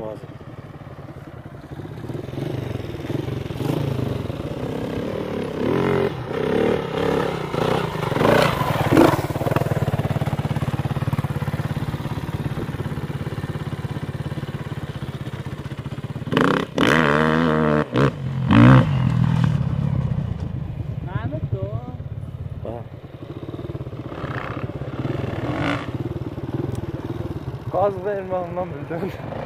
boğazı. Bazılarından öldüm.